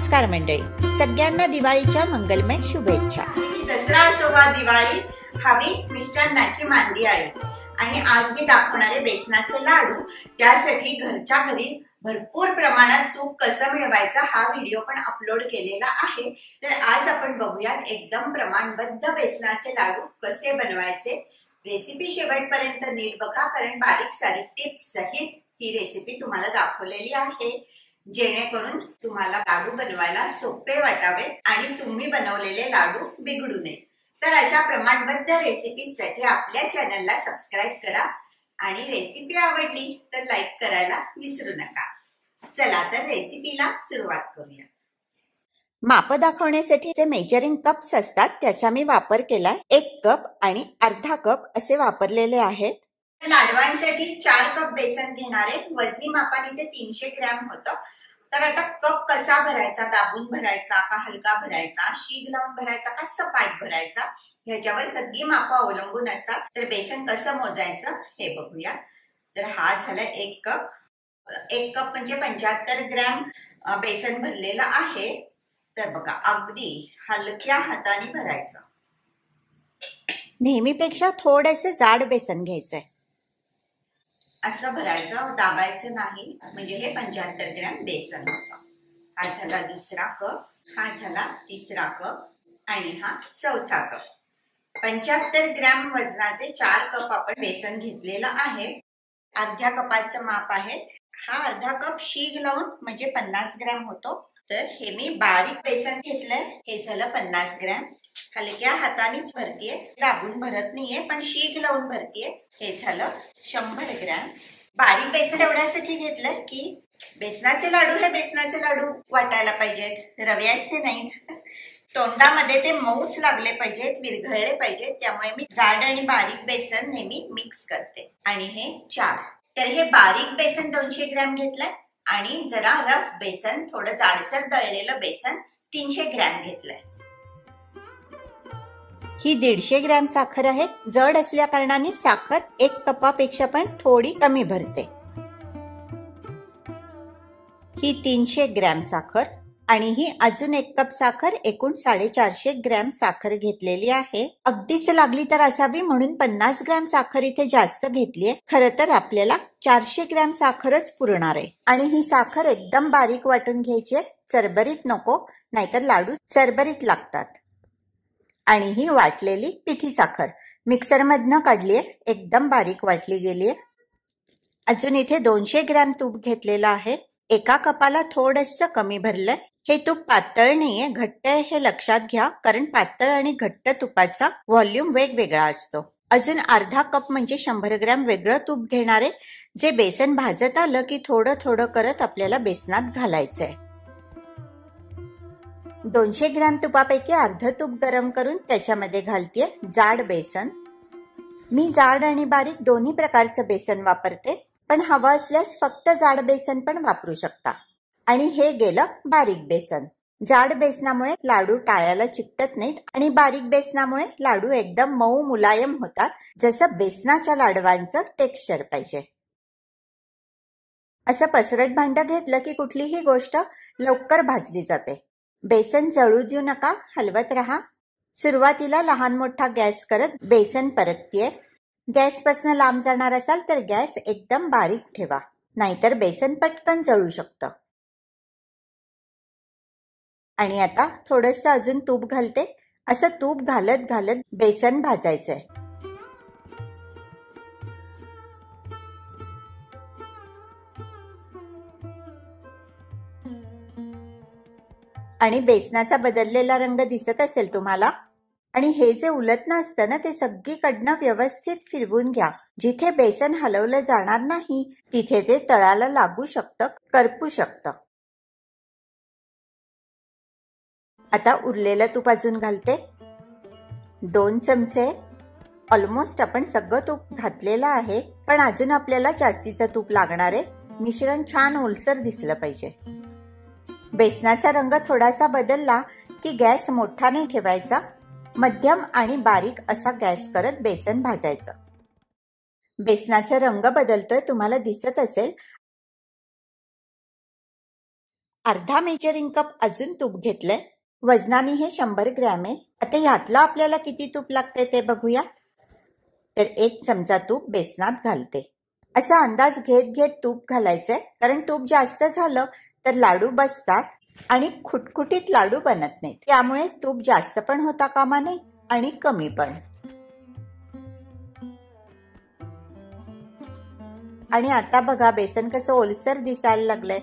नमस्कार मंडळी. सगळ्यांना दिवाळीच्या मंगलमय शुभेच्छा. दसरा असो वा दिवाळी हवी मिष्टांनाची मांदी आहे. आणि आज मी दाखवणारे बेसनाचे लाडू त्यासाठी घरच्या घरी भरपूर प्रमाणात तूप कसं मिळवायचं हा व्हिडिओ पण अपलोड केलेला आहे. तर आज आपण बघूयात एकदम प्रमाणबद्ध बेसनाचे लाडू कसे बनवायचे. रेसिपी शेवटपर्यंत नीट बघा कारण बारीक सारीक टिप्स सहित ही रेसिपी तुम्हाला दाखवलेली आहे. जेणेकरून तुम्हाला लाडू बनवायला सोपे वाटावे आणि तुम्ही बनवलेले लाडू बिघडू नये. तर अशा प्रमाणबद्ध रेसिपीसाठी आपल्या चॅनलला सबस्क्राईब करा आणि रेसिपी आवडली तर लाईक करायला विसरू नका. चला तर रेसिपीला सुरुवात करूया. माप दाखवण्यासाठी जे मेजरिंग कप्स असतात त्याचा मी वापर केलाय. एक कप आणि अर्धा कप असे वापरलेले आहेत. लाडवांसाठी चार कप बेसन घेणारे वजनी मापाने ते तीनशे ग्रॅम होतं. तर आता कप कसा भरायचा? दाबून भरायचा का हलका भरायचा? शीग लावून भरायचा का सपाट भरायचा? ह्याच्यावर सगळी माप अवलंबून असतात. तर बेसन कसं मोजायचं हे बघूया. तर हा झाला एक कप. एक कप म्हणजे पंच्याहत्तर ग्रॅम बेसन भरलेलं आहे. तर बघा अगदी हलक्या हाताने भरायचं. नेहमीपेक्षा थोडेसे जाड बेसन घ्यायचंय. असं भरायचं दाबायचं नाही. म्हणजे हे पंच्याहत्तर ग्रॅम बेसन होतं. हा झाला दुसरा कप हा झाला तिसरा कप आणि हा चौथा कप. पंच्याहत्तर ग्रॅम वजनाचे चार कप आपण बेसन घेतलेलं आहे. अर्ध्या कपाचं माप आहे. हा अर्धा कप शीग लावून म्हणजे पन्नास ग्रॅम होतो. तर हे मी बारीक बेसन घेतलंय. हे झालं पन्नास ग्रॅम. हलक्या हातानेच भरतीये दाबून भरत नाहीये पण शीग लावून भरतीये. हे झालं शंभर ग्रॅम. बारीक बेसन एवढ्यासाठी घेतलंय की बेसनाचे लाडू हे बेसनाचे लाडू वाटायला पाहिजेत. रव्याचे नाहीत. तोंडामध्ये ते मऊच लागले पाहिजेत विरघळले पाहिजेत. त्यामुळे मी जाड आणि बारीक बेसन नेहमी मिक्स करते. आणि हे चार. तर हे बारीक बेसन दोनशे ग्रॅम घेतलंय आणि जरा रफ बेसन थोडं जाडसर दळलेलं बेसन तीनशे ग्रॅम घेतलंय. ही दीडशे ग्रॅम साखर आहे. जड असल्या कारणाने साखर एक कपापेक्षा पण थोडी कमी भरते. ही तीनशे ग्रॅम साखर आणि ही अजून एक कप साखर एकूण साडेचारशे ग्रॅम साखर घेतलेली आहे. अगदीच लागली तर असावी म्हणून पन्नास ग्रॅम साखर इथे जास्त घेतलीये खर तर आपल्याला चारशे ग्रॅम साखरच पुरणार आहे. आणि ही साखर एकदम बारीक वाटून घ्यायची चरबरीत नको नाहीतर लाडू चरबरीत लागतात. आणि ही वाटलेली पिठी साखर. मिक्सर मधनं काढलीये. एकदम बारीक वाटली गेलीये. अजून इथे दोनशे ग्रॅम तूप घेतलेलं आहे. एका कपाला थोडस कमी भरलंय. हे तूप पातळ नाहीये. घट्ट आहे हे लक्षात घ्या. कारण पातळ आणि घट्ट तुपाचा व्हॉल्यूम वेगवेगळा असतो. अजून अर्धा कप म्हणजे शंभर ग्रॅम वेगळं तूप घेणारे. जे बेसन भाजत आलं की थोडं थोडं करत आपल्याला बेसनात घालायचंय. दोनशे ग्रॅम तुपापैकी अर्ध तूप गरम करून त्याच्यामध्ये घालते जाड बेसन. मी जाड आणि बारीक दोन्ही प्रकारचं बेसन वापरते पण हवं असल्यास फक्त जाड बेसन पण वापरू शकता. आणि हे गेलं बारीक बेसन. जाड बेसनामुळे लाडू टाळ्याला चिकटत नाहीत आणि बारीक बेसनामुळे लाडू एकदम मऊ मुलायम होतात जसं बेसनाच्या लाडवांचं टेक्स्चर पाहिजे. असं पसरट भांड घेतलं की कुठलीही गोष्ट लवकर भाजली जाते. बेसन जळू देऊ नका हलवत राहा. सुरुवातीला लहान मोठा गॅस करत बेसन परततीये. गॅसपासून लांब जाणार असाल तर गॅस एकदम बारीक ठेवा नाहीतर बेसन पटकन जळू शकतं. आणि आता थोडस अजून तूप घालते. असं तूप घालत घालत बेसन भाजायचंय. आणि बेसनाचा बदललेला रंग दिसत असेल तुम्हाला. आणि हे जे उलटणं असतं ना ते सगळीकडनं व्यवस्थित फिरवून घ्या. जिथे बेसन हलवलं जाणार नाही तिथे ते तळाला लागू शकतं करपू शकतं. आता उरलेलं तूप अजून घालते. दोन चमचे. ऑलमोस्ट आपण सगळं तूप घातलेलं आहे पण अजून आपल्याला जास्तीचं तूप लागणार आहे. मिश्रण छान ओलसर दिसलं पाहिजे. बेसनाचा रंग थोडासा बदलला की गॅस मोठाने ठेवायचा मध्यम आणि बारीक असा गॅस करत बेसन भाजायचं. बेसनाचा रंग बदलतोय तुम्हाला दिसत असेल. अर्धा मेजरिंग कप अजून तूप घेतलंय. वजनाने हे शंभर ग्रॅम आहे. आता ह्यातलं आपल्याला किती तूप लागते ते बघूया. तर एक चमचा तूप बेसनात घालते. असा अंदाज घेत घेत तूप घालायचंय. कारण तूप जास्त झालं तर लाडू बसतात आणि खुटखुटीत लाडू बनत नाहीत. त्यामुळे तूप जास्त पण होता कामा नये आणि कमी पण. आणि आता बघा बेसन कसं ओलसर दिसायला लागलंय.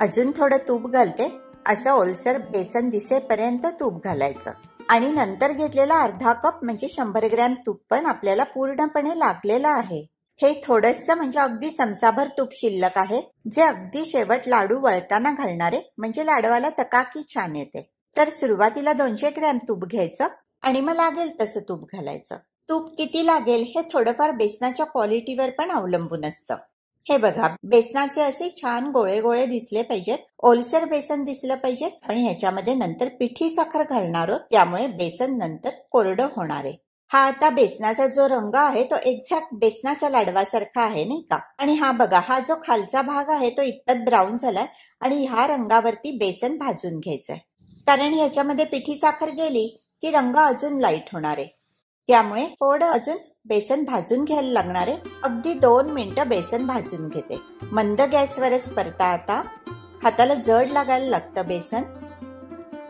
अजून थोडं तूप घालते. असं ओलसर बेसन दिसेपर्यंत तूप घालायचं. आणि नंतर घेतलेला अर्धा कप म्हणजे शंभर ग्रॅम तूप पण आपल्याला पूर्णपणे लागलेलं आहे. हे थोडस म्हणजे अगदी चमचाभर तूप शिल्लक आहे जे अगदी शेवट लाडू वळताना घालणारे म्हणजे लाडवाला तकाकी छान येते. तर सुरुवातीला दोनशे ग्रॅम तूप घ्यायचं आणि मग लागेल तसं तूप घालायचं. तूप किती लागेल हे थोडंफार बेसनाच्या क्वालिटीवर पण अवलंबून असतं. हे बघा बेसनाचे असे छान गोळे गोळे दिसले पाहिजेत ओलसर बेसन दिसलं पाहिजे आणि ह्याच्यामध्ये नंतर पिठी साखर घालणार आहोत त्यामुळे बेसन नंतर कोरडं होणार आहे. हा आता बेसनाचा जो रंग आहे तो एक्झॅक्ट बेसनाच्या लाडवासारखा आहे नाही का? आणि हा बघा हा जो खालचा भाग आहे तो इतपत ब्राऊन झालाय आणि ह्या रंगावरती बेसन भाजून घ्यायचंय. कारण ह्याच्यामध्ये पिठी साखर गेली की रंग अजून लाइट होणार आहे. त्यामुळे थोडं अजून बेसन भाजून घ्यायला लागणार आहे. अगदी दोन मिनिटं बेसन भाजून घेते. मंद गॅसवरच परता आता. हाताला जड लागायला लागतं बेसन.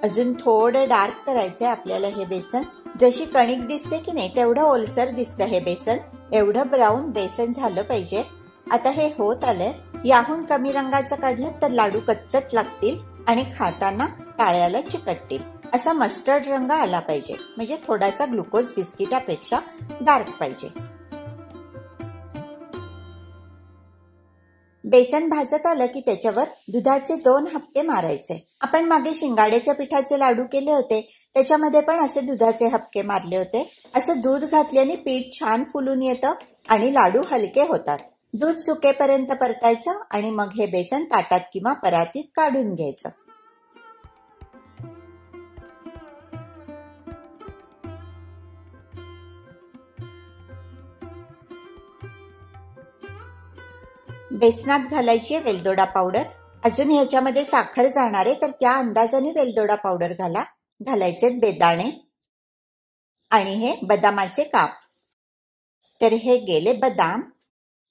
अजून थोडं डार्क करायचंय आपल्याला हे बेसन. जशी कणिक दिसते की नाही तेवढं ओलसर दिसतं हे बेसन. एवढं ब्राऊन बेसन झालं पाहिजे. आता हे होत आलंय. याहून कमी रंगाचं काढलं तर लाडू कच्चट लागतील आणि खाताना टाळ्याला चिकटतील. असा मस्टर्ड रंग आला पाहिजे. म्हणजे थोडासा ग्लुकोज बिस्किटापेक्षा डार्क पाहिजे. बेसन भाजत आलं की त्याच्यावर दुधाचे दोन हप्ते मारायचे. आपण मागे शिंगाड्याच्या पिठाचे लाडू केले होते. त्याच्यामध्ये पण असे दुधाचे हपके मारले होते. असं दूध घातल्याने पीठ छान फुलून येतं आणि लाडू हलके होतात. दूध सुकेपर्यंत परतायचं आणि मग हे बेसन ताटात किंवा परातीत काढून घ्यायचं. बेसनात घालायची वेलदोडा पावडर. अजून ह्याच्यामध्ये साखर जाणार आहे तर त्या अंदाजाने वेलदोडा पावडर घाला. घालायचे बेदाणे आणि हे बदामाचे काप. तर हे गेले बदाम.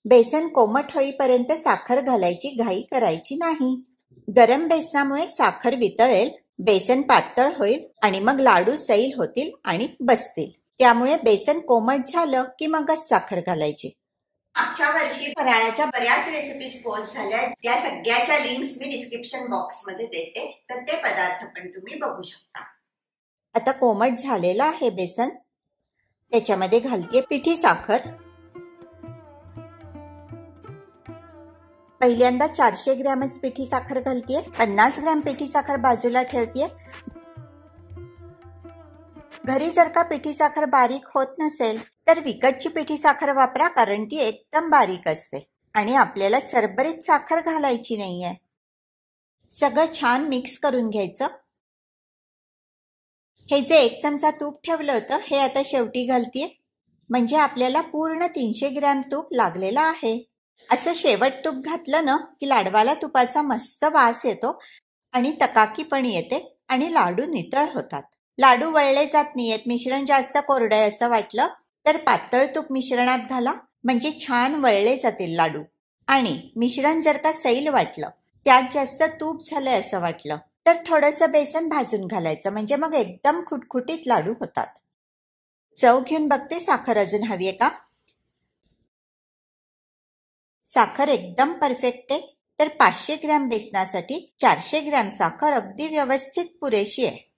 बेसन कोमट होईपर्यंत साखर घालायची घाई करायची नाही. गरम बेसनामुळे साखर वितळेल बेसन पातळ होईल आणि मग लाडू सैल होतील आणि बसतील. त्यामुळे बेसन कोमट झालं की मगच साखर घालायची. मागच्या वर्षी फराळाच्या बऱ्याच रेसिपीज पोस्ट झाल्या त्या सगळ्याच्या लिंक्स मी डिस्क्रिप्शन बॉक्समध्ये देते. तर ते पदार्थ पण तुम्ही बघू शकता. आता कोमट झालेलं आहे बेसन. त्याच्यामध्ये घालते पिठी साखर. पहिल्यांदा चारशे ग्रॅमच पिठी साखर घालतीये पन्नास ग्रॅम पिठी साखर बाजूला ठेवतीये घरी जर का पिठी साखर बारीक होत नसेल तर विकतची पिठी साखर वापरा कारण ती एकदम बारीक असते आणि आपल्याला चरबरीत साखर घालायची नाहीये. सगळं छान मिक्स करून घ्यायचं. हे जे एक चमचा तूप ठेवलं होतं हे आता शेवटी घालतीये? म्हणजे आपल्याला पूर्ण तीनशे ग्रॅम तूप लागलेलं आहे. असं शेवट तूप घातलं ना की लाडवाला तुपाचा मस्त वास येतो आणि तकाकी पण येते आणि लाडू नितळ होतात. लाडू वळले जात नाहीयेत. मिश्रण जास्त कोरडं असं वाटलं तर पातळ तूप मिश्रणात घाला. म्हणजे छान वळले जातील लाडू. आणि मिश्रण जर का सैल वाटलं त्यात जास्त तूप झालंय असं वाटलं तर थोडस बेसन भाजून घालायचं. म्हणजे मग एकदम खुटखुटीत लाडू होतात. चव घेऊन बघते. साखर अजून हवी आहे का? साखर एकदम परफेक्ट आहे. तर पाचशे ग्रॅम बेसनासाठी चारशे ग्रॅम साखर अगदी व्यवस्थित पुरेशी आहे.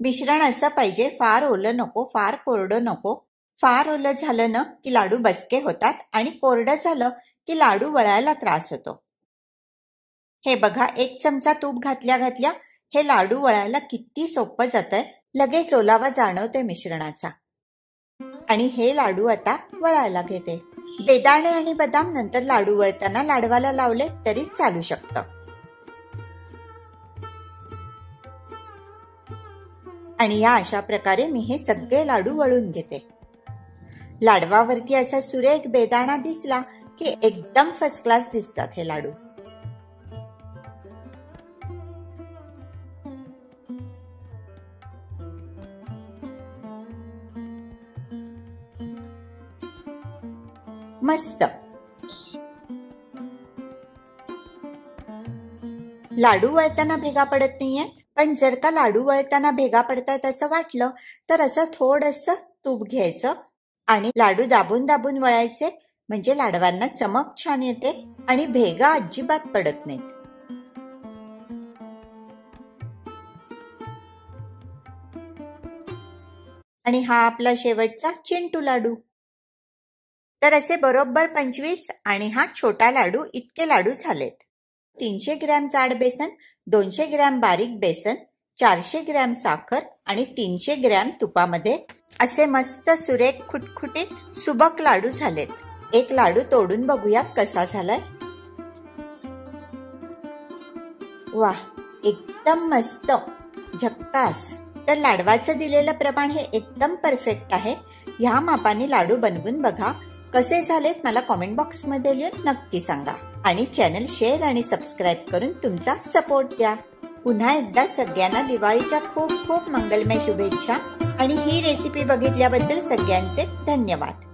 मिश्रण असं पाहिजे. फार ओलं नको फार कोरडं नको. फार ओलं झालं ना की लाडू बसके होतात आणि कोरडं झालं की लाडू वळायला त्रास होतो. हे बघा एक चमचा तूप घातल्या घातल्या हे लाडू वळायला किती सोपं जातंय. लगेच ओलावा जाणवते मिश्रणाचा. आणि हे लाडू आता वळायला घेते. बेदाणे आणि बदाम नंतर लाडू वळताना लाडवाला लावले तरी चालू शकतं. आणि या अशा प्रकारे मी हे सगळे लाडू वळून घेते. लाडवावरती असा सुरेख बेदाणा दिसला की एकदम फर्स्ट क्लास दिसतात हे लाडू. मस्त. लाडू वळताना भेगा पडत नाहीयेत पण जर का लाडू वळताना भेगा पडतात असं वाटलं तर असं थोडस तूप घ्यायचं आणि लाडू दाबून दाबून वळायचे म्हणजे लाडवांना चमक छान येते आणि भेगा अजिबात पडत नाहीत. आणि हा आपला शेवटचा चिंटू लाडू. तर असे बरोबर पंचवीस आणि हा छोटा लाडू इतके लाडू झालेत. तीनशे ग्रॅम जाड बेसन दोनशे ग्रॅम बारीक बेसन चारशे ग्रॅम साखर आणि तीनशे ग्रॅम तुपामध्ये असे मस्त सुरेख खुटखुटीत सुबक लाडू झालेत. एक लाडू तोडून बघूयात कसा झालाय. वा एकदम मस्त. झक्कास. तर लाडवाचं दिलेलं प्रमाण हे एकदम परफेक्ट आहे. ह्या मापाने लाडू बनवून बघा. कसे झालेत मला कॉमेंट बॉक्समध्ये लिहून नक्की सांगा. आणि चॅनल शेअर आणि सबस्क्राईब करून तुमचा सपोर्ट द्या. पुन्हा एकदा सगळ्यांना दिवाळीच्या खूप खूप मंगलमय शुभेच्छा. आणि ही रेसिपी बघितल्याबद्दल सगळ्यांचे धन्यवाद.